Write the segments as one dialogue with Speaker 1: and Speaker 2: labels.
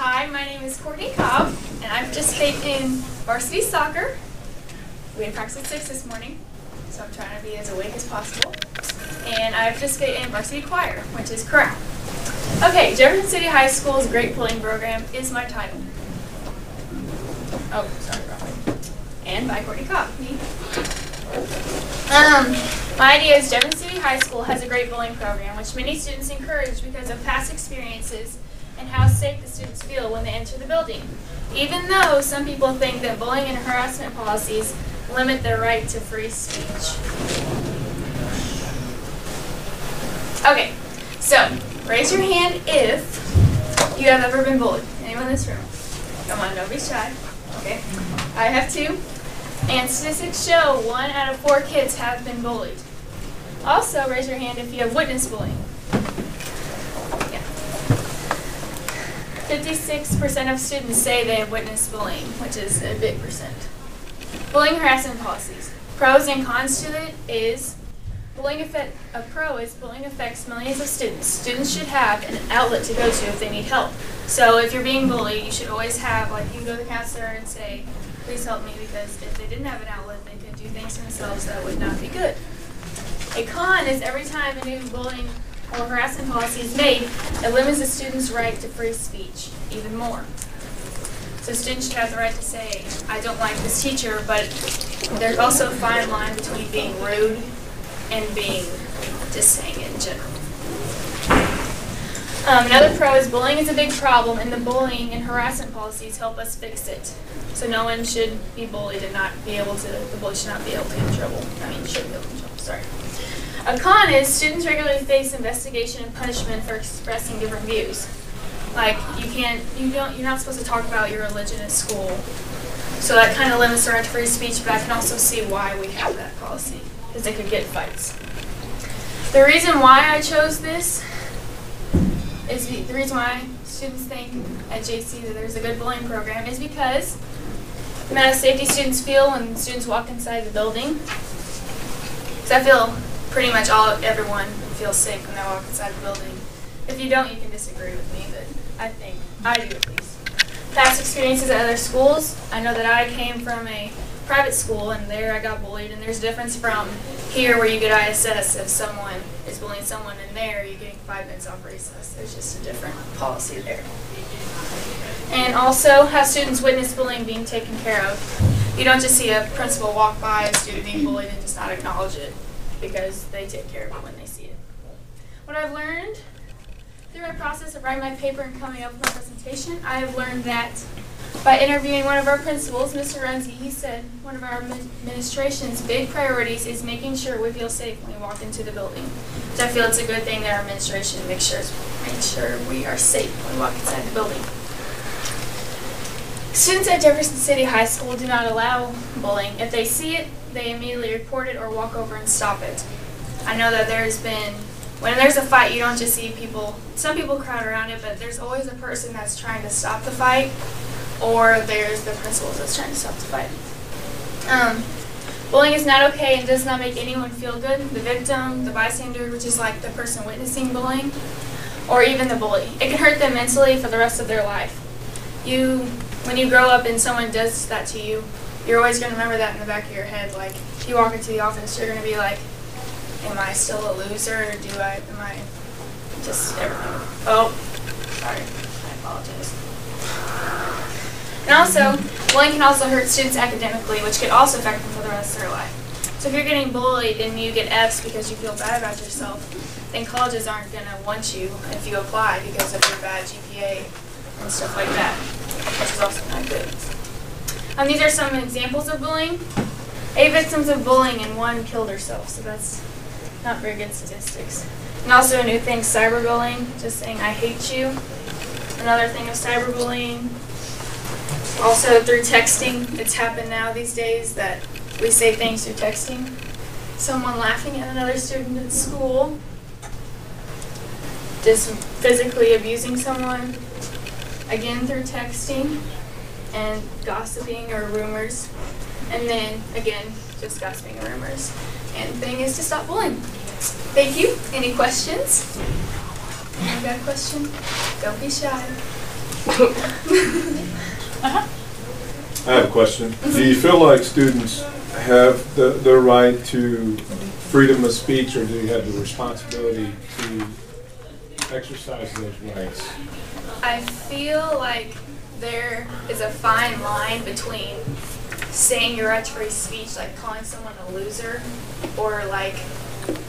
Speaker 1: Hi, my name is Courtney Cobb, and I participate in varsity soccer. We had practice at 6 this morning, so I'm trying to be as awake as possible. And I participate in varsity choir, which is chorale. Okay, Jefferson City High School's Great Pulling Program is my title. Oh, sorry, wrong. And by Courtney Cobb, me. Um, my idea is Jefferson City High School has a great bowling program, which many students encourage because of past experiences and how safe the students feel when they enter the building. Even though some people think that bullying and harassment policies limit their right to free speech. Okay, so raise your hand if you have ever been bullied. Anyone in this room? Come on, don't be shy. Okay, I have two. And statistics show one out of four kids have been bullied. Also, raise your hand if you have witnessed bullying. Yeah. 56% of students say they have witnessed bullying, which is a big percent. Bullying harassment policies. Pros and cons to it is bullying effect, a pro is bullying affects millions of students. Students should have an outlet to go to if they need help. So if you're being bullied, you should always have, like, you can go to the counselor and say, please help me, because if they didn't have an outlet, they could do things to themselves that would not be good. A con is every time a new bullying or harassment policy is made, it limits a student's right to free speech even more. So students should have the right to say, I don't like this teacher, but there's also a fine line between being rude and being it in general. Um, another pro is bullying is a big problem, and the bullying and harassment policies help us fix it. So no one should be bullied and not be able to, the bully should not be able to get in trouble. I mean, should be able to in trouble, sorry. A con is students regularly face investigation and punishment for expressing different views. Like you can't, you don't, you're not supposed to talk about your religion at school. So that kind of limits the right to free speech. But I can also see why we have that policy because they could get fights. The reason why I chose this is the, reason why students think at JC that there's a good bullying program is because the amount of safety students feel when students walk inside the building. Because I feel pretty much all everyone feels safe when they walk inside the building. If you don't, you can disagree with me, but I think I do at least. Past experiences at other schools, I know that I came from a private school and there I got bullied, and there's a difference from here where you get ISS if someone is bullying someone, and there you're getting five minutes off recess. There's just a different policy there. And also, have students witness bullying being taken care of. You don't just see a principal walk by a student being bullied and just not acknowledge it because they take care of it when they see it. What I've learned through my process of writing my paper and coming up with my presentation, I have learned that by interviewing one of our principals, Mr. Renzi, he said one of our administration's big priorities is making sure we feel safe when we walk into the building. Which I feel it's a good thing that our administration makes sure, makes sure we are safe when we walk inside the building. Students at Jefferson City High School do not allow bullying. If they see it, they immediately report it or walk over and stop it. I know that there's been, when there's a fight, you don't just see people, some people crowd around it, but there's always a person that's trying to stop the fight, or there's the principal that's trying to stop the fight. Um, bullying is not okay and does not make anyone feel good. The victim, the bystander, which is like the person witnessing bullying, or even the bully. It can hurt them mentally for the rest of their life. You, when you grow up and someone does that to you, you're always going to remember that in the back of your head. Like, if you walk into the office, you're going to be like, am I still a loser? Or do I, am I just? Oh, sorry. I apologize. And also, bullying can also hurt students academically, which could also affect them for the rest of their life. So if you're getting bullied and you get Fs because you feel bad about yourself, then colleges aren't going to want you if you apply because of your bad GPA and stuff like that, which is also not good. Um, these are some examples of bullying. Eight victims of bullying and one killed herself, so that's not very good statistics. And also a new thing, cyberbullying, just saying I hate you. Another thing of cyberbullying. Also through texting, it's happened now these days that we say things through texting. Someone laughing at another student at school. Just physically abusing someone. Again through texting and gossiping or rumors. And then again, just gossiping or rumors. And the thing is to stop bullying. Thank you. Any questions? Anyone got a question? Don't be shy. uh-huh.
Speaker 2: I have a question. Do you feel like students have the, the right to freedom of speech, or do you have the responsibility to exercise those rights?
Speaker 3: I feel like there is a fine line between saying your right to free speech, like calling someone a loser, or like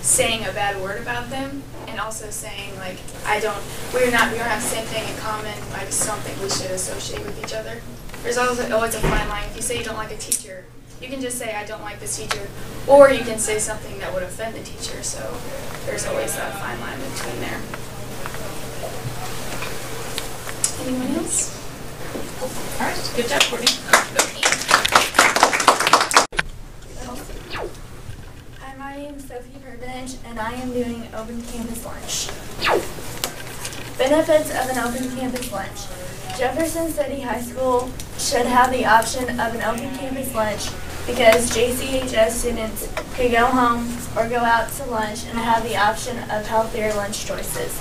Speaker 3: saying a bad word about them, and also saying like I don't, we're not, we don't have the same thing in common. I just don't think we should associate with each other. There's always oh, always a fine line. If you say you don't like a teacher, you can just say I don't like this teacher, or you can say something that would offend the teacher. So there's always that fine line between there. Anyone else?
Speaker 4: All right, good job, Courtney.
Speaker 5: Hi, my name is Sophie Burbidge, and I am doing Open Campus Lunch. Benefits of an Open Campus Lunch. Jefferson City High School should have the option of an Open Campus Lunch because JCHS students could go home or go out to lunch and have the option of healthier lunch choices.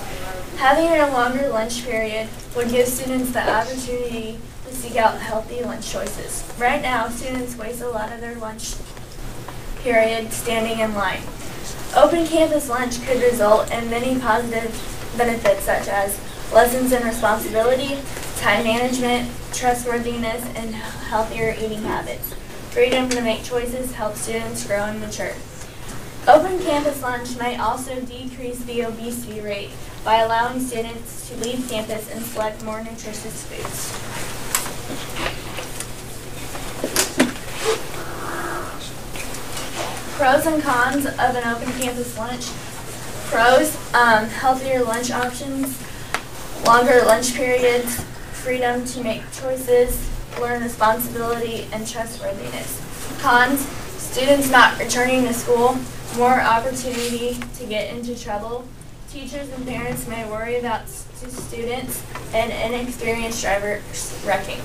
Speaker 5: Having a longer lunch period would give students the opportunity to seek out healthy lunch choices. Right now, students waste a lot of their lunch period standing in line. Open campus lunch could result in many positive benefits such as lessons in responsibility, time management, trustworthiness, and healthier eating habits. Freedom to make choices helps students grow and mature. Open campus lunch might also decrease the obesity rate by allowing students to leave campus and select more nutritious foods. Pros and cons of an open campus lunch. Pros, um, healthier lunch options, longer lunch periods, freedom to make choices, learn responsibility, and trustworthiness. Cons, students not returning to school, more opportunity to get into trouble. Teachers and parents may worry about students and inexperienced drivers wrecking.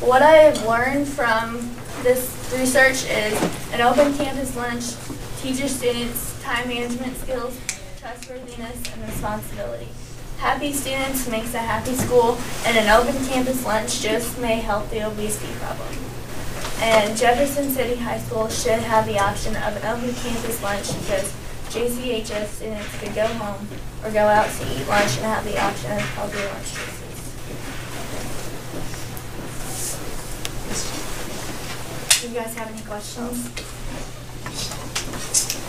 Speaker 5: What I have learned from this research is an open campus lunch teaches students time management skills, trustworthiness, and responsibility. Happy students makes a happy school, and an open campus lunch just may help the obesity problem. And Jefferson City High School should have the option of an open campus lunch because JCHS students could go home or go out to eat lunch and have the option of healthy lunch choices. Do you guys have any questions?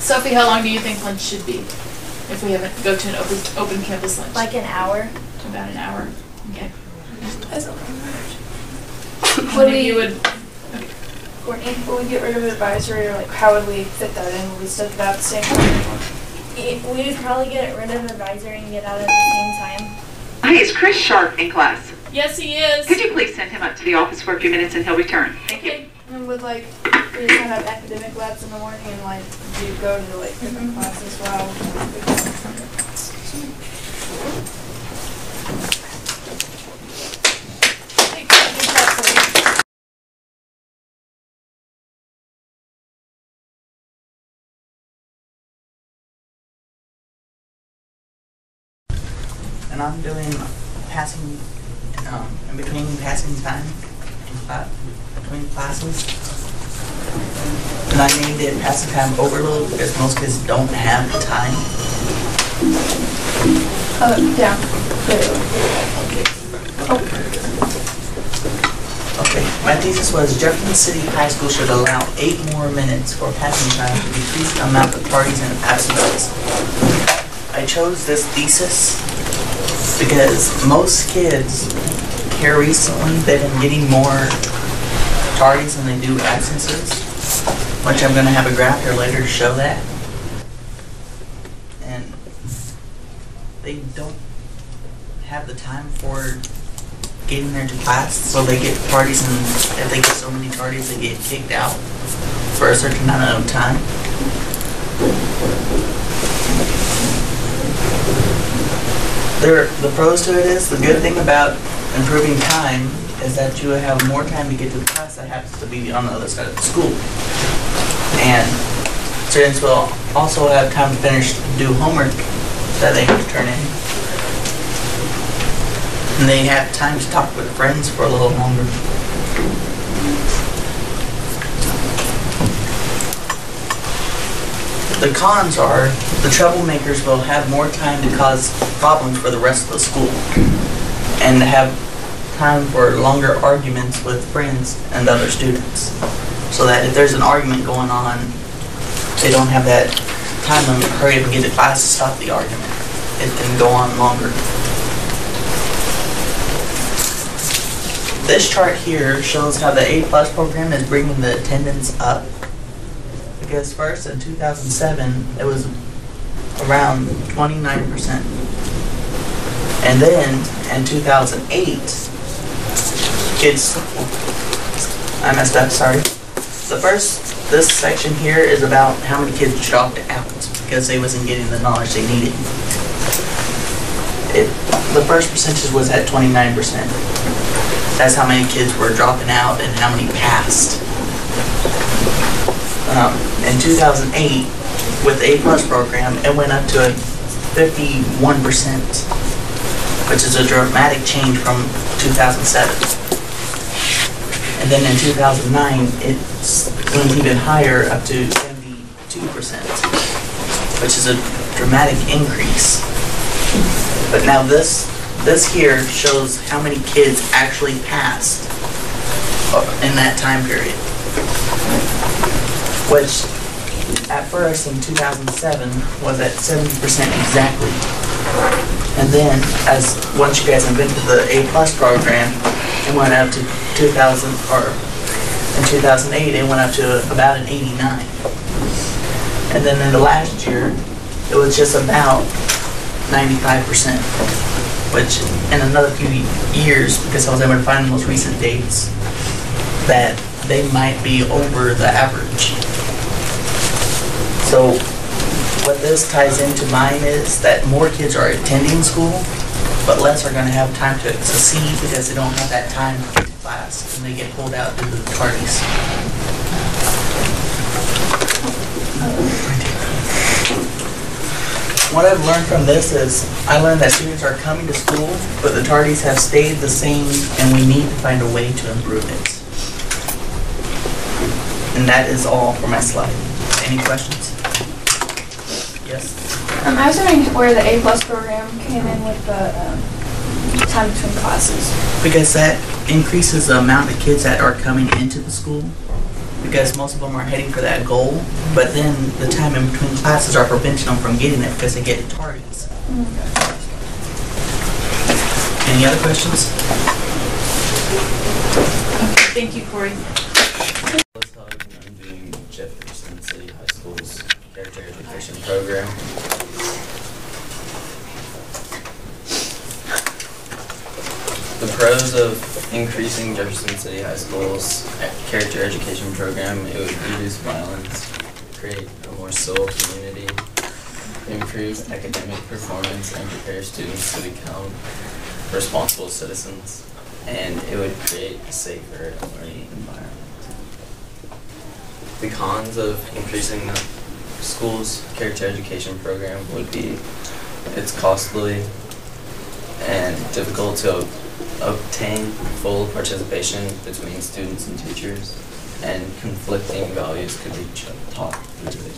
Speaker 4: Sophie, how long do you think lunch should be? If we haven't go to an open open campus lunch?
Speaker 5: Like an hour?
Speaker 4: about an hour. Okay.
Speaker 3: Would
Speaker 4: Maybe you would.
Speaker 3: Courtney, will we get rid of advisory, or like how would we fit that in? Will we stick that same?
Speaker 5: It- We would probably get rid of advisory and get out at the same time.
Speaker 6: Hi, is Chris Sharp in class?
Speaker 4: Yes, he is.
Speaker 6: Could you please send him up to the office for a few minutes and he'll return? Thank you.
Speaker 3: Okay, and would like, we just have academic labs in the morning and like, do go to like different mm-hmm. classes while?
Speaker 4: Hey, good job, Courtney.
Speaker 7: I'm doing passing, um, in between passing time in between classes. And I named it passing time overload because most kids don't have the time.
Speaker 3: Uh, yeah.
Speaker 7: Okay, Okay, my thesis was Jefferson City High School should allow eight more minutes for passing time to decrease the amount of parties and absences. I chose this thesis because most kids here recently, they've been getting more tardies than they do absences, which I'm gonna have a graph here later to show that. And they don't have the time for getting there to class, so they get tardies, and if they get so many tardies, they get kicked out for a certain amount of time. There, the pros to it is, the good thing about improving time is that you have more time to get to the class that happens to be on the other side of the school. And students will also have time to finish do homework that they have to turn in. And they have time to talk with friends for a little longer. The cons are the troublemakers will have more time to cause problems for the rest of the school and have time for longer arguments with friends and other students. So that if there's an argument going on, they don't have that time to hurry up and get to class to stop the argument. It can go on longer. This chart here shows how the A plus program is bringing the attendance up. Because first in 2007, it was around 29%. And then in 2008, kids, I messed up, sorry. The first, this section here is about how many kids dropped out because they wasn't getting the knowledge they needed. It, the first percentage was at 29%. That's how many kids were dropping out and how many passed. Um, in 2008, with the A plus program, it went up to a 51%, which is a dramatic change from 2007. And then in 2009, it went even higher, up to 72%, which is a dramatic increase. But now this, this here shows how many kids actually passed in that time period. Which, at first in 2007, was at 70% exactly. And then, as, once you guys invented the A plus program, it went up to 2000, or in 2008, it went up to about an 89. And then in the last year, it was just about 95%, which in another few years, because I was able to find the most recent dates, that they might be over the average. So what this ties into mine is that more kids are attending school, but less are gonna have time to succeed because they don't have that time to to class and they get pulled out to the tardies. What I've learned from this is, I learned that students are coming to school, but the tardies have stayed the same and we need to find a way to improve it. And that is all for my slide. Any questions? Yes?
Speaker 3: Um, I was wondering where the A plus program came in with the, um, time between classes.
Speaker 7: Because that increases the amount of kids that are coming into the school. Because most of them are heading for that goal, but then the time in between classes are preventing them from getting it because they get tardies. Any other questions?
Speaker 4: Thank you, Corey.
Speaker 8: I'm doing Jefferson City High School's character education program. Pros of increasing Jefferson City High School's character education program, it would reduce violence, create a more civil community, improve academic performance, and prepare students to become responsible citizens, and it would create a safer learning environment. The cons of increasing the school's character education program would be it's costly and difficult to obtain full participation between students and teachers, and conflicting values could be ch- taught through it.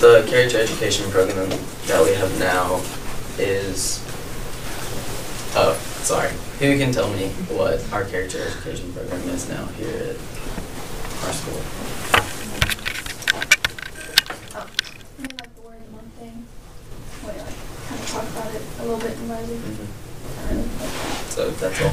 Speaker 8: The character education program that we have now is, oh, sorry. Who can tell me what our character education program is now here at our school?
Speaker 3: Oh, we had like the word of the month thing. Wait, like, kind of talk about it a little bit in Leslie.
Speaker 8: So that's all.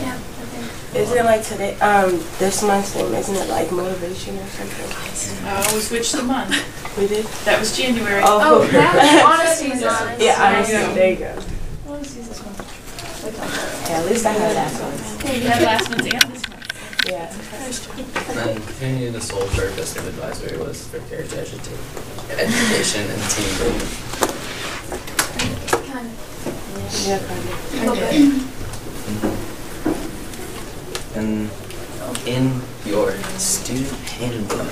Speaker 3: Yeah, I think.
Speaker 9: Isn't it like today, um, this month's theme, isn't it like motivation or something?
Speaker 4: Uh, we switched the month.
Speaker 9: We did?
Speaker 4: That was January.
Speaker 3: Oh, that honesty
Speaker 4: Yeah.
Speaker 3: month.
Speaker 9: Yeah, honestly,
Speaker 4: Yeah.
Speaker 9: there you go.
Speaker 3: Honesty's this one. We talked about it.
Speaker 9: Yeah, at least I had that one.
Speaker 4: We had last month and this month.
Speaker 9: Yeah.
Speaker 8: And then who knew the sole purpose of advisory was for character educa- education and team building?
Speaker 3: Kind of.
Speaker 9: Yeah, kind of.
Speaker 3: A little bit.
Speaker 8: And in your student handbook.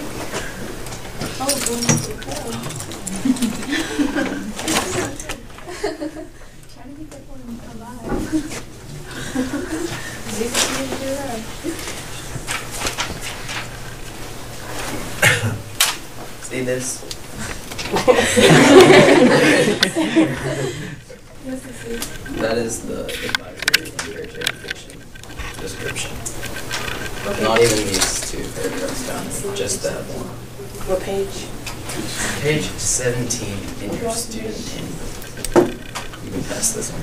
Speaker 3: Trying to keep that one alive.
Speaker 8: See this? That is the advisory education description. Not even these two paragraphs down, just that one.
Speaker 9: What page?
Speaker 8: Page seventeen in your student handbook. You can pass this one.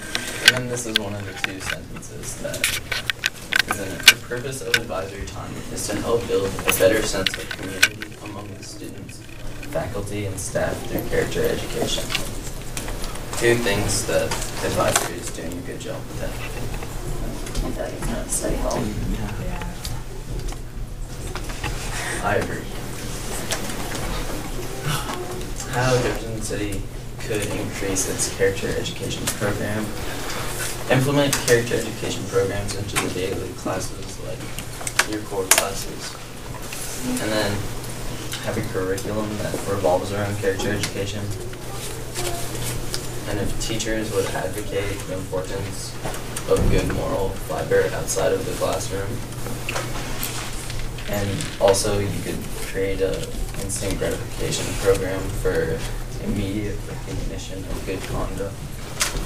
Speaker 8: And then this is one of the two sentences that is in it. The purpose of advisory time is to help build a better sense of community among the students, faculty, and staff through character education. Two things that advisory is doing a good job with that.
Speaker 5: I feel like it's not study hall.
Speaker 8: I agree. How Jefferson City could increase its character education program. Implement character education programs into the daily classes like your core classes. And then have a curriculum that revolves around character education. And if teachers would advocate the importance of good moral fiber outside of the classroom, and also you could create a instant gratification program for immediate recognition of good conduct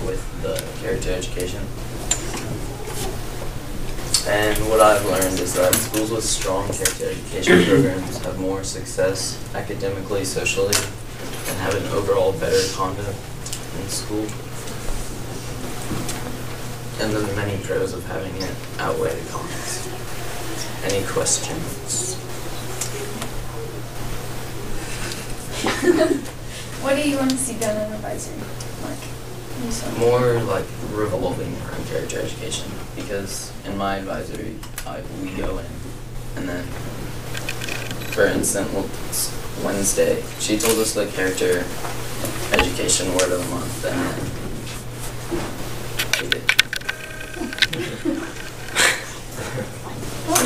Speaker 8: with the character education. And what I've learned is that schools with strong character education programs have more success academically, socially, and have an overall better conduct in school. And the many pros of having it outweigh the cons. Any questions?
Speaker 3: What do you want to see done in advisory? Like,
Speaker 8: More like revolving around character education because in my advisory, I, we go in and then, for instance, well, Wednesday, she told us the character education word of the month and then we did.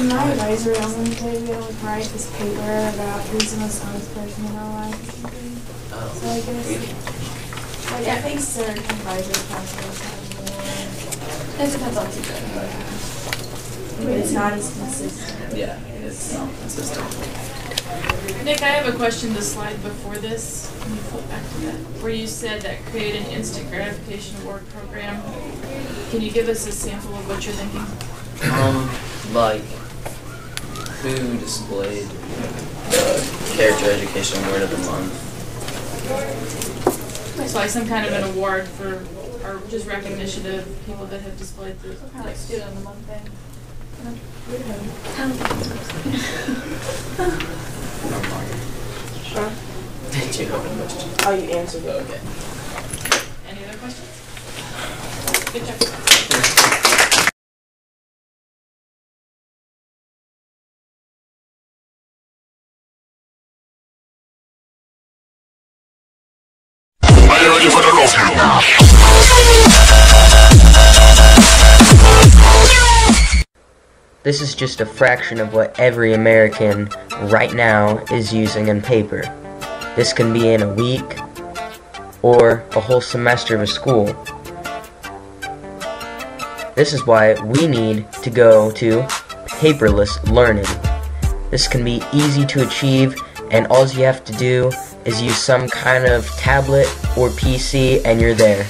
Speaker 1: In my advisory on Wednesday, we had to write this paper about who's the most honest person in our life.
Speaker 8: Oh,
Speaker 1: So I guess,
Speaker 8: we-
Speaker 1: like, I think certain advisory councils have more,
Speaker 3: It depends on the teacher.
Speaker 1: But it's not as consistent.
Speaker 8: Yeah, it's not consistent.
Speaker 4: Nick, I have a question, the slide before this, can you flip back to that, where you said that create an instant gratification award program. Can you give us a sample of what you're thinking?
Speaker 8: Um, like, who displayed the character education award of the month?
Speaker 4: So like some kind of an award for, or just recognition of people that have displayed the,
Speaker 3: Kind of like student of the month thing.
Speaker 9: Huh?
Speaker 8: Did you have a question?
Speaker 9: Oh, you answered it.
Speaker 8: Okay.
Speaker 4: any other questions? Good job.
Speaker 10: This is just a fraction of what every American right now is using in paper. This can be in a week or a whole semester of a school. This is why we need to go to paperless learning. This can be easy to achieve and all you have to do is use some kind of tablet or PC and you're there.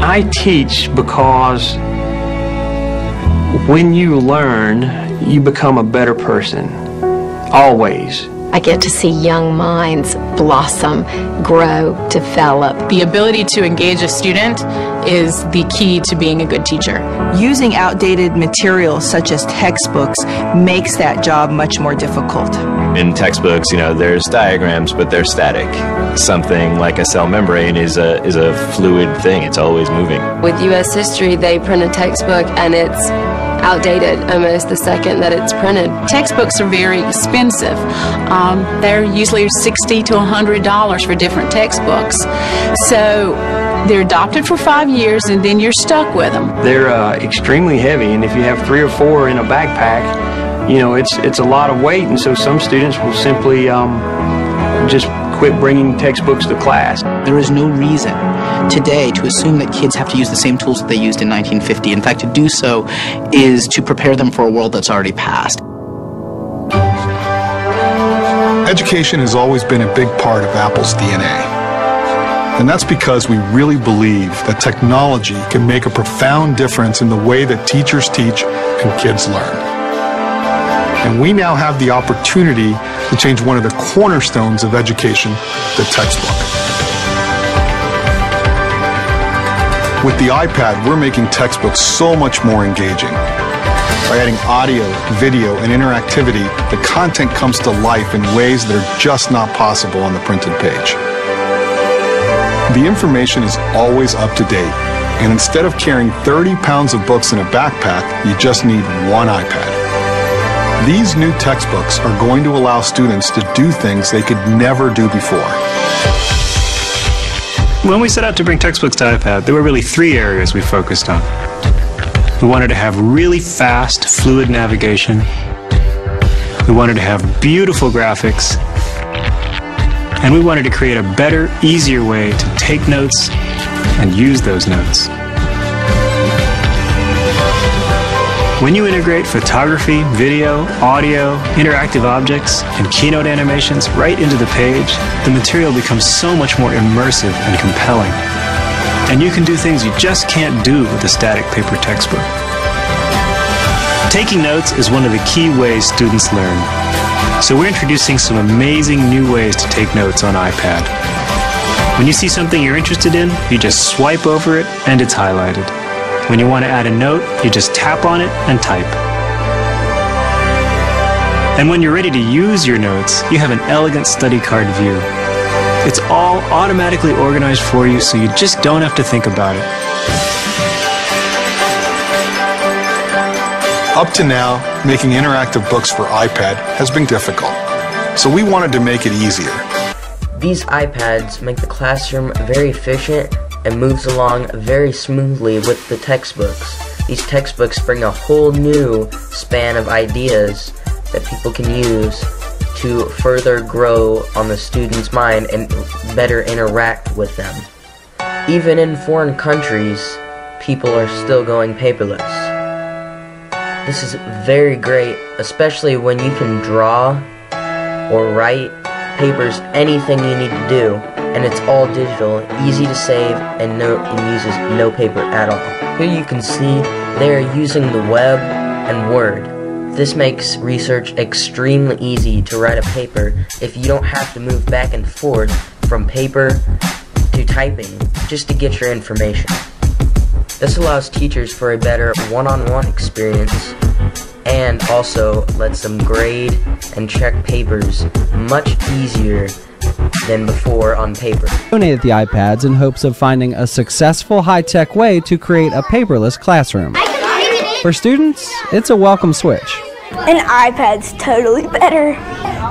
Speaker 11: I teach because when you learn, you become a better person. Always.
Speaker 12: I get to see young minds blossom, grow, develop.
Speaker 13: The ability to engage a student is the key to being a good teacher.
Speaker 14: Using outdated materials such as textbooks makes that job much more difficult.
Speaker 15: In textbooks, you know, there's diagrams, but they're static. Something like a cell membrane is a is a fluid thing. It's always moving.
Speaker 12: With U.S. history, they print a textbook and it's outdated almost the second that it's printed.
Speaker 13: Textbooks are very expensive. Um, they're usually 60 to $100 for different textbooks. So They're adopted for five years and then you're stuck with them.
Speaker 11: They're uh, extremely heavy, and if you have three or four in a backpack, you know it's it's a lot of weight, and so some students will simply um, just quit bringing textbooks to class.
Speaker 16: There is no reason today to assume that kids have to use the same tools that they used in 1950. In fact, to do so is to prepare them for a world that's already passed.
Speaker 17: Education has always been a big part of Apple's DNA. And that's because we really believe that technology can make a profound difference in the way that teachers teach and kids learn. And we now have the opportunity to change one of the cornerstones of education, the textbook. With the iPad, we're making textbooks so much more engaging. By adding audio, video, and interactivity, the content comes to life in ways that are just not possible on the printed page. The information is always up to date, and instead of carrying 30 pounds of books in a backpack, you just need one iPad. These new textbooks are going to allow students to do things they could never do before.
Speaker 11: When we set out to bring textbooks to iPad, there were really three areas we focused on. We wanted to have really fast, fluid navigation. We wanted to have beautiful graphics. And we wanted to create a better, easier way to take notes and use those notes. When you integrate photography, video, audio, interactive objects, and keynote animations right into the page, the material becomes so much more immersive and compelling. And you can do things you just can't do with a static paper textbook. Taking notes is one of the key ways students learn. So we're introducing some amazing new ways to take notes on iPad. When you see something you're interested in, you just swipe over it and it's highlighted. When you want to add a note, you just tap on it and type. And when you're ready to use your notes, you have an elegant study card view. It's all automatically organized for you so you just don't have to think about it.
Speaker 17: Up to now, making interactive books for iPad has been difficult, so we wanted to make it easier.
Speaker 10: These iPads make the classroom very efficient and moves along very smoothly with the textbooks. These textbooks bring a whole new span of ideas that people can use to further grow on the student's mind and better interact with them. Even in foreign countries, people are still going paperless. This is very great, especially when you can draw or write papers, anything you need to do, and it's all digital, easy to save, and no and uses no paper at all. Here you can see they are using the web and Word. This makes research extremely easy to write a paper if you don't have to move back and forth from paper to typing just to get your information. This allows teachers for a better one-on-one experience and also lets them grade and check papers much easier than before on paper.
Speaker 18: Donated the iPads in hopes of finding a successful high-tech way to create a paperless classroom. For students, it's a welcome switch.
Speaker 19: An iPad's totally better.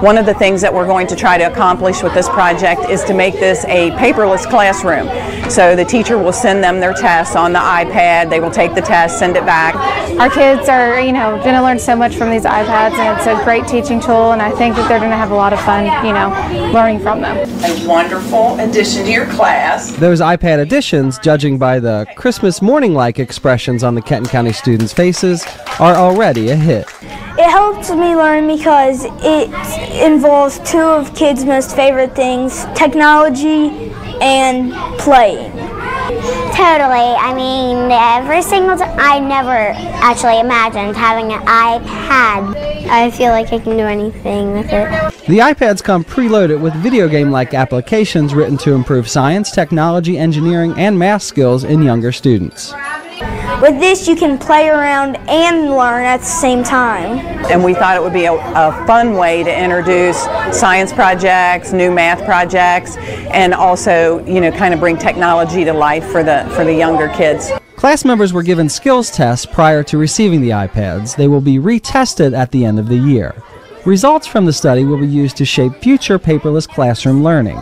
Speaker 20: One of the things that we're going to try to accomplish with this project is to make this a paperless classroom. So the teacher will send them their tests on the iPad, they will take the test, send it back.
Speaker 1: Our kids are, you know, going to learn so much from these iPads and it's a great teaching tool and I think that they're going to have a lot of fun, you know, learning from them.
Speaker 20: A wonderful addition to your class.
Speaker 18: Those iPad additions, judging by the Christmas morning-like expressions on the Kenton County students' faces, are already a hit.
Speaker 19: It helps me learn because it involves two of kids' most favorite things technology and playing.
Speaker 21: Totally. I mean, every single time, I never actually imagined having an iPad. I feel like I can do anything with it.
Speaker 18: The iPads come preloaded with video game like applications written to improve science, technology, engineering, and math skills in younger students.
Speaker 19: With this, you can play around and learn at the same time.
Speaker 20: And we thought it would be a, a, fun way to introduce science projects, new math projects, and also, you know, kind of bring technology to life for the for the younger kids.
Speaker 18: Class members were given skills tests prior to receiving the iPads. They will be retested at the end of the year. Results from the study will be used to shape future paperless classroom learning.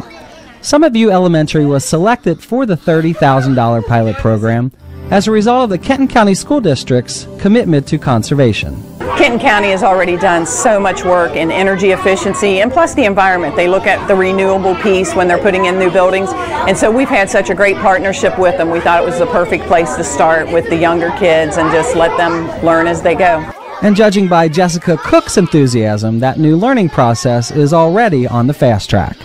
Speaker 18: Summit Elementary was selected for the $30,000 pilot program as a result of the Kenton County School District's commitment to conservation.
Speaker 20: Kenton County has already done so much work in energy efficiency and plus the environment. They look at the renewable piece when they're putting in new buildings. And so we've had such a great partnership with them. We thought it was the perfect place to start with the younger kids and just let them learn as they go.
Speaker 18: And judging by Jessica Cook's enthusiasm, that new learning process is already on the fast track.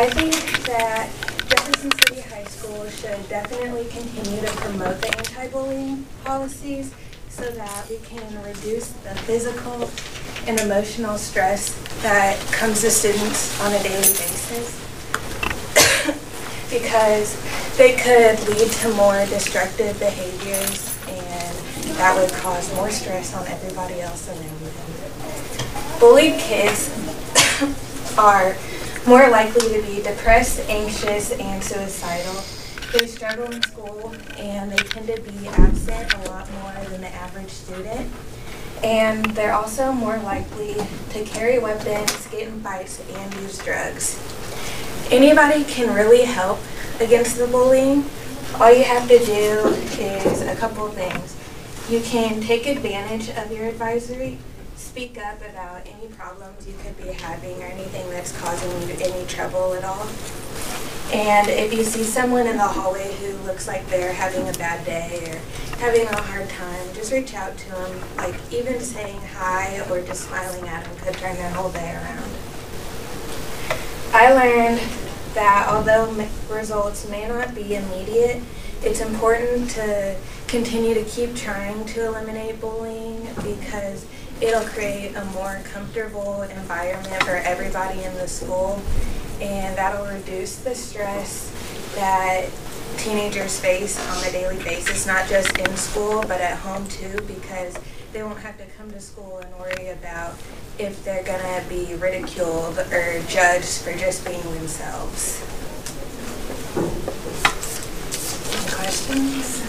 Speaker 22: I think that Jefferson City High School should definitely continue to promote the anti-bullying policies so that we can reduce the physical and emotional stress that comes to students on a daily basis. because they could lead to more destructive behaviors and that would cause more stress on everybody else around them. Bullied kids are more likely to be depressed, anxious, and suicidal. They struggle in school and they tend to be absent a lot more than the average student. And they're also more likely to carry weapons, get in fights, and use drugs. Anybody can really help against the bullying. All you have to do is a couple of things. You can take advantage of your advisory, speak up about any problems you could be having or anything that's causing you any trouble at all. And if you see someone in the hallway who looks like they're having a bad day or having a hard time, just reach out to them. Like even saying hi or just smiling at them could turn their whole day around. I learned that although results may not be immediate, it's important to continue to keep trying to eliminate bullying because it'll create a more comfortable environment for everybody in the school and that'll reduce the stress that teenagers face on a daily basis, not just in school but at home too because they won't have to come to school and worry about if they're gonna be ridiculed or judged for just being themselves. Any questions?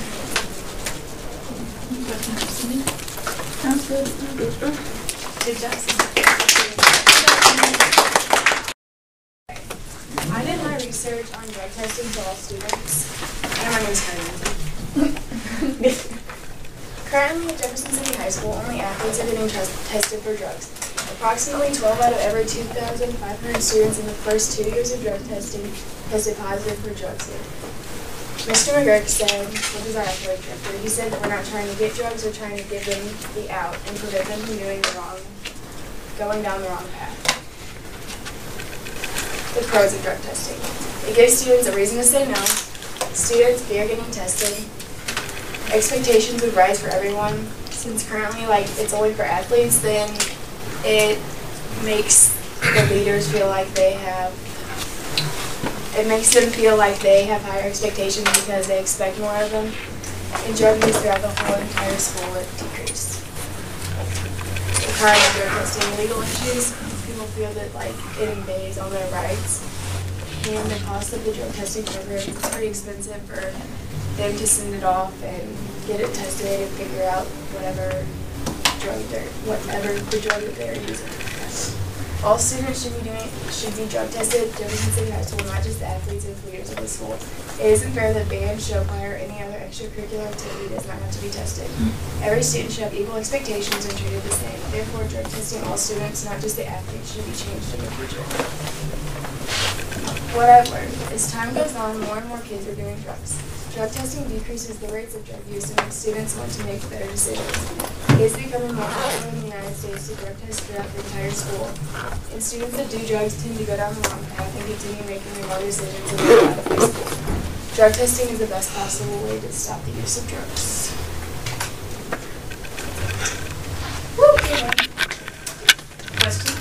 Speaker 1: I did my research on drug testing for all students, and my name's Karen. Currently, at Jefferson City High School, only athletes are getting tes- tested for drugs. Approximately 12 out of every 2,500 students in the first two years of drug testing tested positive for drugs. Mr. McGurk said, which is our athletic director, he said that we're not trying to get drugs, we're trying to give them the out and prevent them from doing the wrong, going down the wrong path. The pros of drug testing. It gives students a reason to say no. Students fear getting tested. Expectations would rise for everyone. Since currently, like, it's only for athletes, then it makes the leaders feel like they have it makes them feel like they have higher expectations because they expect more of them. And drug use throughout the whole entire school would decrease. Regarding drug testing legal issues, people feel that like it invades on their rights. And the cost of the drug testing program is pretty expensive for them to send it off and get it tested and figure out whatever drug they're, whatever the drug that they're using. All students should be doing should be drug tested Jefferson City High School, not just the athletes and leaders of the school. It isn't fair that band, show choir, or any other extracurricular activity does not have to be tested. Hmm. Every student should have equal expectations and treated the same. Therefore, drug testing all students, not just the athletes, should be changed in the future. What I've learned, as time goes on, more and more kids are doing drugs. Drug testing decreases the rates of drug use and makes students want to make better decisions. It is becoming more popular in the United States to drug test throughout the entire school. And students that do drugs tend to go down the wrong path and continue making the wrong decisions in go out of high school. Drug testing is the best possible way to stop the use of drugs.
Speaker 3: Question?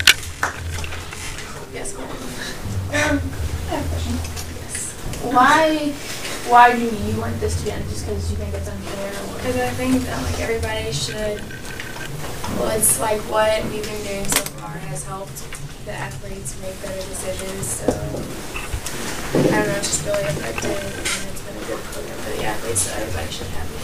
Speaker 3: Yes, go. Um, I have a question. Yes. Why, why do you want this to be done? Just because you think it's unfair?
Speaker 5: Because I think that like everybody should, well, it's like what we've been doing so far has helped the athletes make better decisions. So I don't know, it's just really effective and it's been a good program for the athletes, so everybody should have it.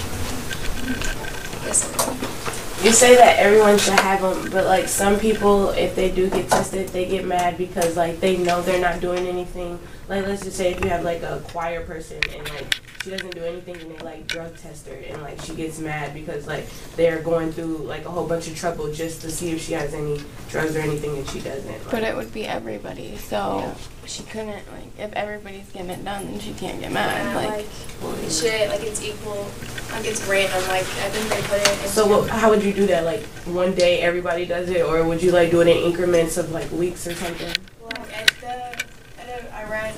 Speaker 1: Yes.
Speaker 9: You say that everyone should have them, but like some people, if they do get tested, they get mad because like they know they're not doing anything. Like let's just say if you have like a choir person and like she doesn't do anything and they like drug test her and like she gets mad because like they're going through like a whole bunch of trouble just to see if she has any drugs or anything and she doesn't.
Speaker 23: But it would be everybody, so she couldn't like if everybody's getting it done, then she can't get mad.
Speaker 1: Yeah,
Speaker 23: like,
Speaker 1: like shit, like it's equal, like it's random. Like I think they put it.
Speaker 9: So what, how would you do that? Like one day everybody does it, or would you like do it in increments of like weeks or something?
Speaker 1: Like at the, at a, I ran,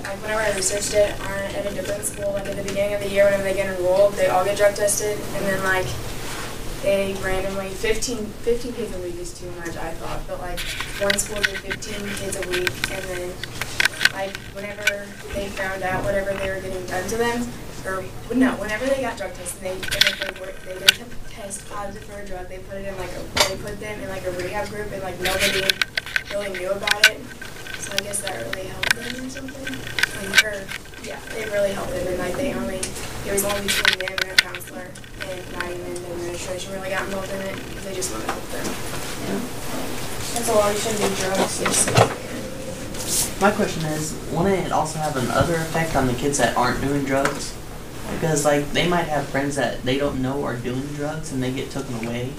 Speaker 1: like whenever I researched it on at a different school, like at the beginning of the year, whenever they get enrolled, they all get drug tested, and then like they randomly 15, 15 kids a week is too much, I thought, but like one school did 15 kids a week, and then like whenever they found out whatever they were getting done to them, or no, whenever they got drug tested, they and if they were they did test positive for a drug, they put it in like a they put them in like a rehab group, and like nobody really knew about it. So I guess that really helped them or something. Like, or, yeah, it really helped them. And like they only, it was only between them and a counselor, and not even the administration really got involved in it because they just want to help them.
Speaker 22: That's a lot. You shouldn't do drugs.
Speaker 7: My question is, wouldn't it also have another effect on the kids that aren't doing drugs? Because like they might have friends that they don't know are doing drugs and they get taken away,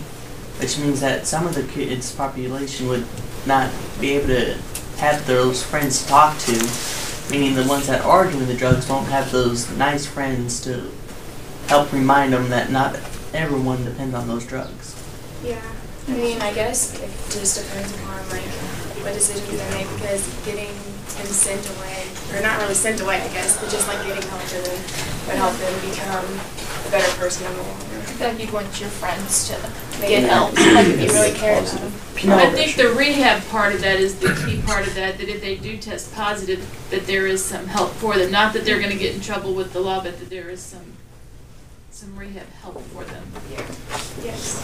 Speaker 7: which means that some of the kids' population would not be able to have those friends to talk to, meaning the ones that are doing the drugs won't have those nice friends to help remind them that not everyone depends on those drugs.
Speaker 1: Yeah, I mean, I guess it just depends upon like what decisions they make because getting him sent away, or not really sent away, I guess, but just like getting help to them would help them become a better person in the long run.
Speaker 3: I feel like you'd want your friends to
Speaker 1: Maybe.
Speaker 3: get help, like if you really cared about them.
Speaker 4: I think the rehab part of that is the key part of that, that if they do test positive, that there is some help for them. Not that they're gonna get in trouble with the law, but that there is some, some rehab help for them.
Speaker 1: Yes.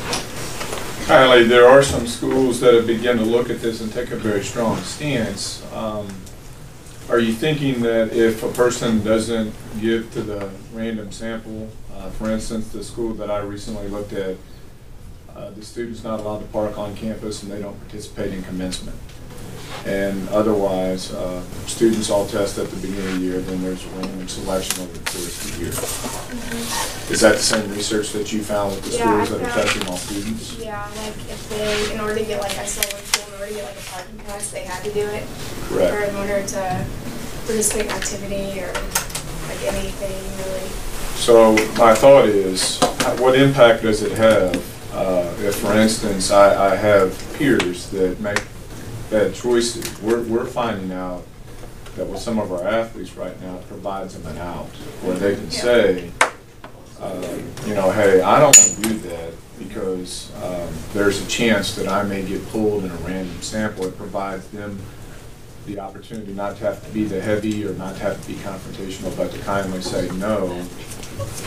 Speaker 24: Kylie, there are some schools that have begun to look at this and take a very strong stance. Um, Are you thinking that if a person doesn't give to the random sample, uh, for instance, the school that I recently looked at, uh, the student's not allowed to park on campus and they don't participate in commencement. And otherwise, uh, students all test at the beginning of the year, then there's a random selection over the course of the year. Is that the same research that you found with the
Speaker 1: Yeah, I
Speaker 24: schools that are testing all students?
Speaker 1: Yeah, like if they, in order to get like, I order to get like a parking pass, they had to do it.
Speaker 24: Correct.
Speaker 1: Or in order to participate in activity or like anything really.
Speaker 24: So my thought is, what impact does it have uh, if, for instance, I, I have peers that make bad choices? We're, we're finding out that with some of our athletes right now, it provides them an out, where they can say, uh, you know, hey, I don't want to do that because um, there's a chance that I may get pulled in a random sample. It provides them the opportunity not to have to be the heavy or not to have to be confrontational, but to kindly say, no,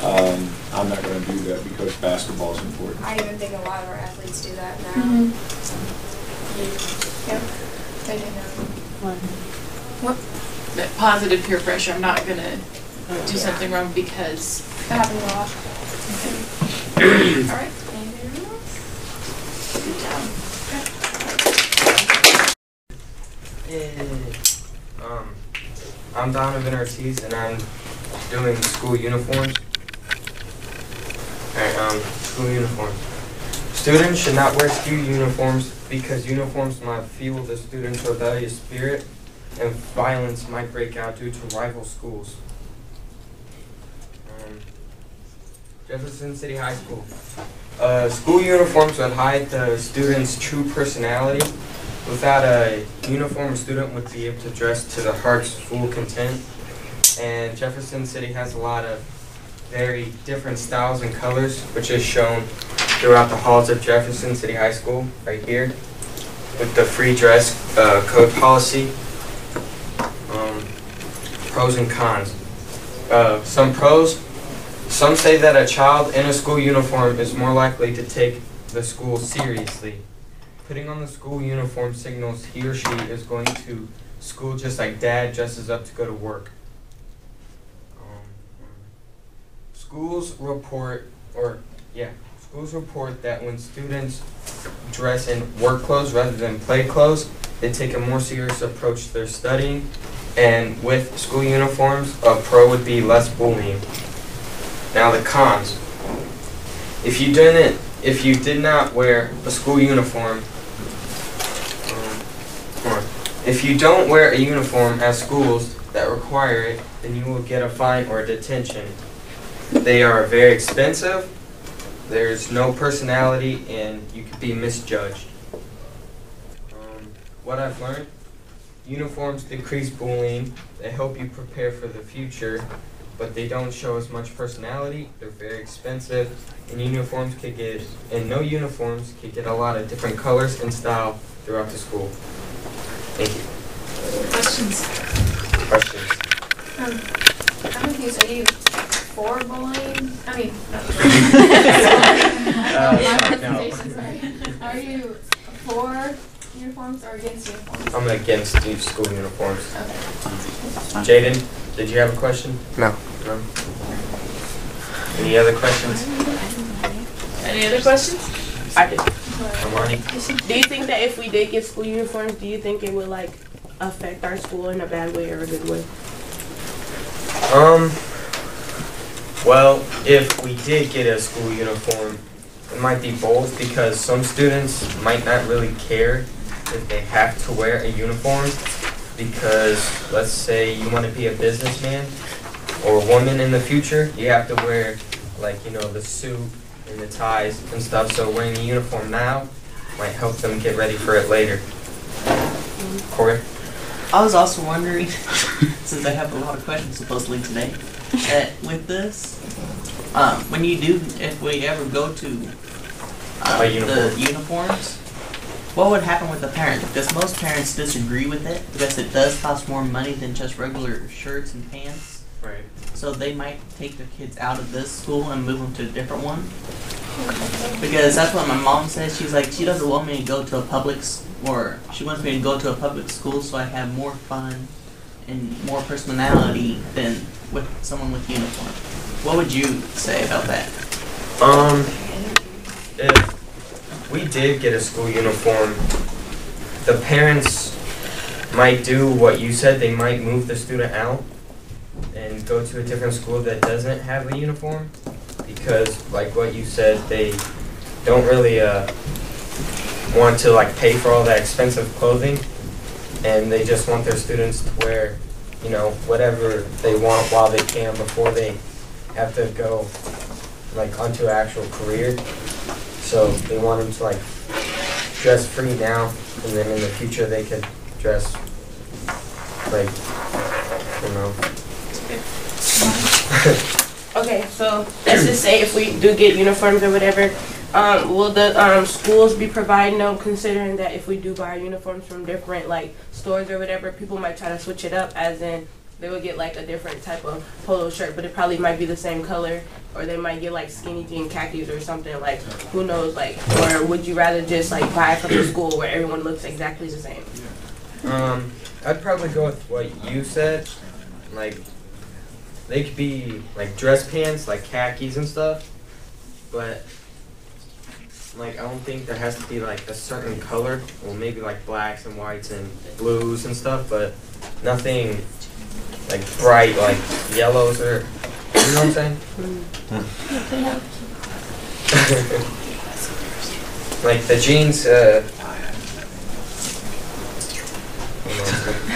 Speaker 24: um, I'm not going to do that because basketball is important.
Speaker 1: I even think a lot of our athletes do that now.
Speaker 3: Mhm.
Speaker 1: Yep, they do know.
Speaker 4: What? That positive peer pressure, I'm not gonna do something wrong because.
Speaker 1: That happens a lot.
Speaker 4: All right. Anything else?
Speaker 25: Um, I'm Donovan Ortiz and I'm doing school uniforms. Alright, um, school uniforms. Students should not wear school uniforms because uniforms might fuel the students' rebellious spirit and violence might break out due to rival schools. Um, Jefferson City High School. Uh, school uniforms would hide the student's true personality. Without a uniform, a student would be able to dress to the heart's full content. And Jefferson City has a lot of very different styles and colors, which is shown throughout the halls of Jefferson City High School, right here, with the free dress uh, code policy. Um, pros and cons. Uh, some pros, some say that a child in a school uniform is more likely to take the school seriously. Putting on the school uniform signals he or she is going to school just like dad dresses up to go to work. Um, schools report, or Yeah. Schools report that when students dress in work clothes rather than play clothes, they take a more serious approach to their studying. And with school uniforms, a pro would be less bullying. Now the cons. If you didn't, if you did not wear a school uniform. If you don't wear a uniform at schools that require it, then you will get a fine or a detention. They are very expensive. There's no personality, and you could be misjudged. Um, what I've learned: uniforms decrease bullying. They help you prepare for the future, but they don't show as much personality. They're very expensive, and uniforms could get and no uniforms could get a lot of different colors and style throughout the school. Thank you.
Speaker 3: Questions?
Speaker 25: Questions?
Speaker 3: Um, I'm confused. Are you for bullying? I mean, not
Speaker 25: Uh,
Speaker 3: My
Speaker 25: no.
Speaker 3: Are you for uniforms or against uniforms?
Speaker 25: I'm against these school uniforms. Jaden, did you have a question?
Speaker 16: No.
Speaker 25: No. Any other questions?
Speaker 4: Any other questions?
Speaker 9: I do.
Speaker 25: Armani?
Speaker 9: Do you think that if we did get school uniforms, do you think it would like affect our school in a bad way or a good way?
Speaker 25: Um, well, if we did get a school uniform, it might be both because some students might not really care if they have to wear a uniform because let's say you want to be a businessman or a woman in the future, you have to wear like, you know, the suit and the ties and stuff. So wearing a uniform now might help them get ready for it later. Corey?
Speaker 7: I was also wondering, since I have a lot of questions supposedly today, that with this, um, when you do, if we ever go to uh,
Speaker 25: A
Speaker 7: the uniforms, what would happen with the parents? Because most parents disagree with it because it does cost more money than just regular shirts and pants.
Speaker 25: Right.
Speaker 7: So they might take their kids out of this school and move them to a different one. Because that's what my mom says. She's like, she doesn't want me to go to a public, s- or she wants me to go to a public school so I have more fun and more personality than with someone with uniform. What would you say about that?
Speaker 25: Um, if we did get a school uniform, the parents might do what you said. They might move the student out and go to a different school that doesn't have a uniform because, like what you said, they don't really uh, want to like pay for all that expensive clothing, and they just want their students to wear, you know, whatever they want while they can before they have to go like onto an actual career. So they want them to like dress free now, and then in the future they could dress like you know.
Speaker 9: Okay, so let's just say if we do get uniforms or whatever, um, will the um, schools be providing them? Considering that if we do buy uniforms from different like stores or whatever, people might try to switch it up, as in they would get like a different type of polo shirt, but it probably might be the same color, or they might get like skinny jean khakis or something. Like who knows? Like, or would you rather just like buy from the school where everyone looks exactly the same?
Speaker 25: Um, I'd probably go with what you said. Like, they could be like dress pants, like khakis and stuff, but like I don't think there has to be like a certain color. Well, maybe like blacks and whites and blues and stuff, but nothing like bright like yellows or you know what I'm saying? like the jeans. Uh,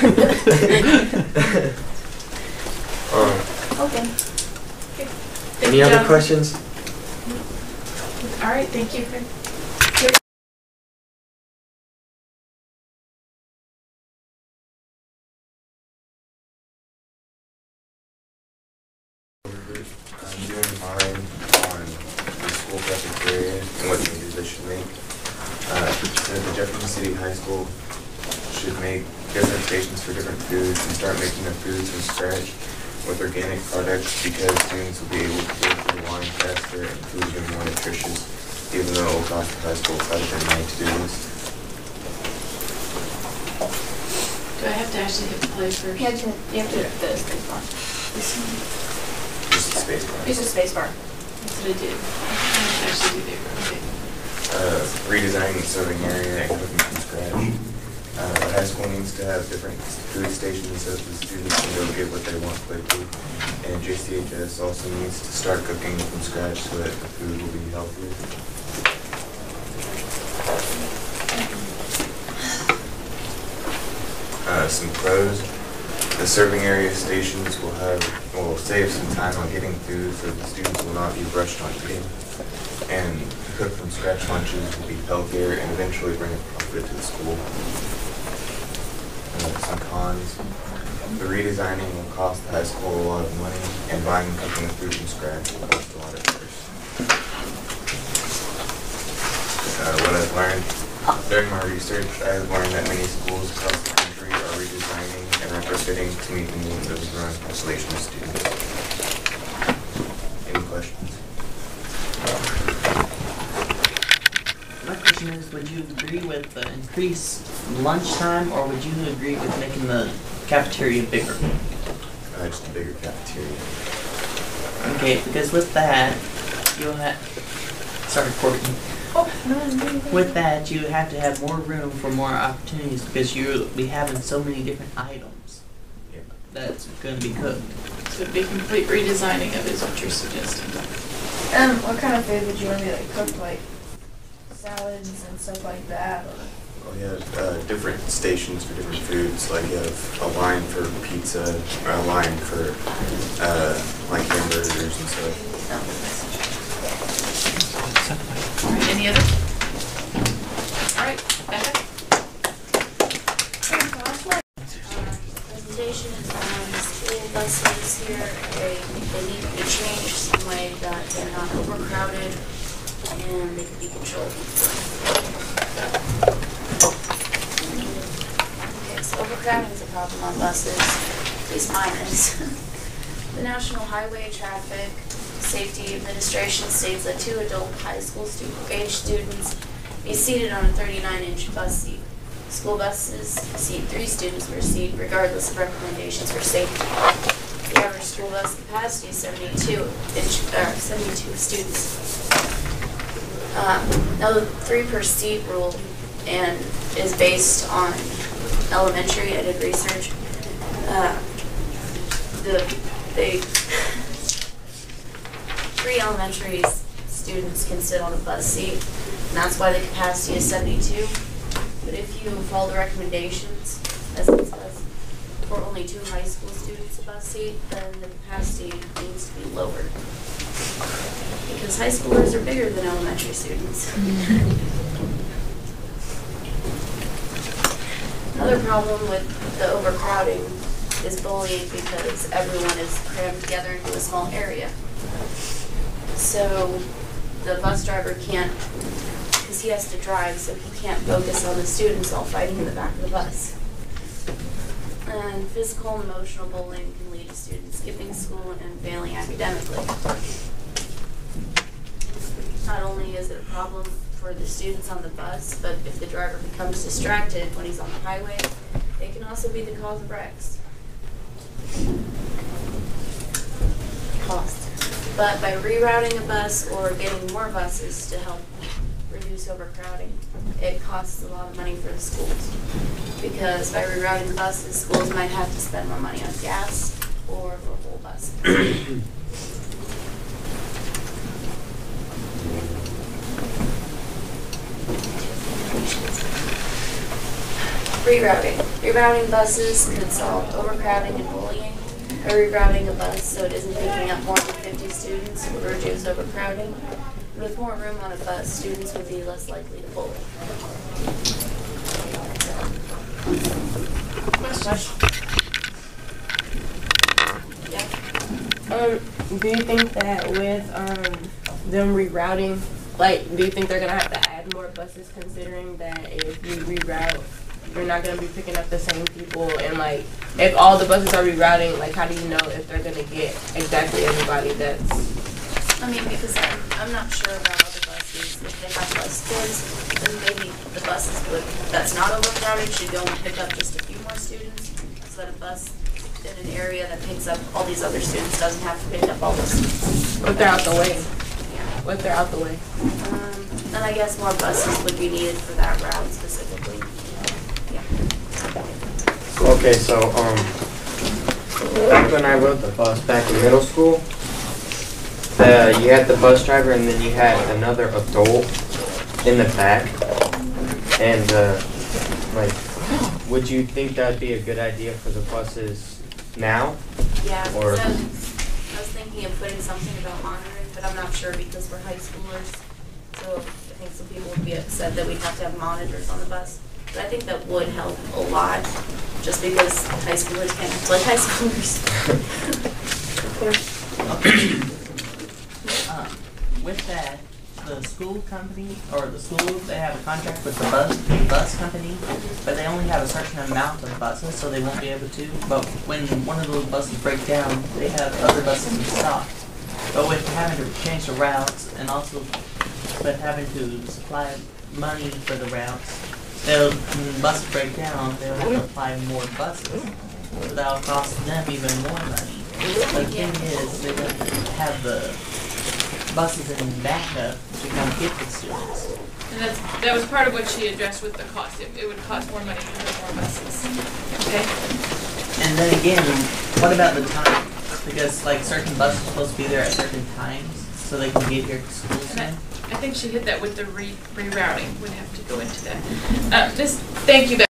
Speaker 25: um,
Speaker 4: Okay.
Speaker 25: any other questions?
Speaker 4: All right, thank you.
Speaker 26: I'm doing mine on the school cafeteria and what changes they should make. Uh, so the Jefferson City High School should make different stations for different foods and start making the foods from scratch with organic products because students will be able to go through the line faster and food will be more nutritious, even though it will cost the high school quite a bit of money to do this.
Speaker 4: Do I have to actually hit the play first?
Speaker 3: You have to, you have to hit the space bar.
Speaker 26: Just the space bar.
Speaker 3: It's a space bar.
Speaker 4: should I do? How much actually do they rotate?
Speaker 26: uh, redesigning the serving area and cooking from scratch. Uh, the high school needs to have different food stations so the students can go get what they want quickly. And JCHS also needs to start cooking from scratch so that the food will be healthier. Uh, some pros, the serving area stations will have, will save some time on getting food so the students will not be rushed on eating. And cook from scratch lunches will be healthier and eventually bring a profit to the school. Some cons, the redesigning will cost the high school a lot of money and buying and cooking the food from scratch will cost a lot of first. Uh, what I've learned during my research, I have learned that many schools across the country are redesigning and retrofitting to meet the needs of the growing population of students. Any questions?
Speaker 7: My question is, would you agree with the increased lunchtime, or would you agree with making the cafeteria bigger?
Speaker 26: Uh, just a bigger cafeteria.
Speaker 7: Okay, because with that, you'll have, sorry, Courtney. With that, you have to have more room for more opportunities because you'll be having so many different items that's going to be cooked.
Speaker 4: So it'd be complete redesigning of it is what you're suggesting.
Speaker 3: Um, what kind of food would you want to be like cooked like salads and stuff like that? Or?
Speaker 26: Well, you have uh, different stations for different foods. Like you have a line for pizza, or a line for uh, like hamburgers and stuff.
Speaker 4: All right, any other? All right, Becca?
Speaker 27: presentation is on school buses here. They, they need to be changed some way that they're not overcrowded and they can be controlled. Is a problem on buses, mine is. The National Highway Traffic Safety Administration states that two adult high school student, age students be seated on a thirty-nine inch bus seat. School buses seat three students per seat regardless of recommendations for safety. The average school bus capacity is seventy-two inch, uh, seventy-two students. Um, now, the three per seat rule and is based on elementary, I did research. Uh, The, they, three elementary students can sit on a bus seat, and that's why the capacity is seventy-two. But if you follow the recommendations, as it says, for only two high school students a bus seat, then the capacity needs to be lowered. Because high schoolers are bigger than elementary students. Another problem with the overcrowding is bullying because everyone is crammed together into a small area. So the bus driver can't, because he has to drive, so he can't focus on the students all fighting in the back of the bus. And physical and emotional bullying can lead to students skipping school and failing academically. Not only is it a problem for the students on the bus, but if the driver becomes distracted when he's on the highway, it can also be the cause of wrecks. Cost. But by rerouting a bus or getting more buses to help reduce overcrowding, it costs a lot of money for the schools. Because by rerouting the buses, schools might have to spend more money on gas or a whole bus. Rerouting. Rerouting buses could solve overcrowding and bullying. By rerouting a bus so it isn't picking up more than 50 students would reduce overcrowding. With more room on a bus, students would be less likely to bully.
Speaker 9: Um, do you think that with um them rerouting, like, do you think they're gonna have to add more buses considering that if you reroute, you're not gonna be picking up the same people and like, if all the buses are rerouting, like, how do you know if they're gonna get exactly everybody that's
Speaker 27: I mean, because I'm, I'm not sure about all the buses. If they have less kids, then maybe the buses would, that's not overcrowded should go and pick up just a few more students. So that a bus in an area that picks up all these other students doesn't have to pick up all those students.
Speaker 9: But they're out the way.
Speaker 27: Yeah.
Speaker 4: if they're out the way.
Speaker 27: Um, and I guess more buses would be needed for that route specifically. Yeah.
Speaker 25: Okay, so, um, back when I rode the bus back in middle school, the, you had the bus driver and then you had another adult in the back. And, uh, like, would you think that'd be a good idea for the buses now?
Speaker 27: Yeah,
Speaker 25: Or-
Speaker 27: because I was, I was thinking of putting something about monitoring, but I'm not sure because we're high schoolers. So I think some people would be upset that we'd have to have monitors on the bus. But I think that would help a lot, just because high schoolers can't like high schoolers.
Speaker 7: Uh, With that, the school company, or the school, they have a contract with the bus, the bus company, but they only have a certain amount of buses, so they won't be able to. But when one of those buses break down, they have other buses in stock. Oh, but with having to change the routes and also with having to supply money for the routes, they'll, when buses break down, they'll have to mm-hmm. apply more buses. So that'll cost them even more money. But the thing is, they don't have the buses in backup to come get the students.
Speaker 4: And that's, that was part of what she addressed with the cost. It, it would cost more money to put more buses. Okay?
Speaker 7: And then again, what about the time? Because like certain buses are supposed to be there at certain times, so they can get here to school
Speaker 4: And I,
Speaker 7: soon.
Speaker 4: I think she hit that with the re, rerouting. We'd have to go into that. Uh, just, thank you.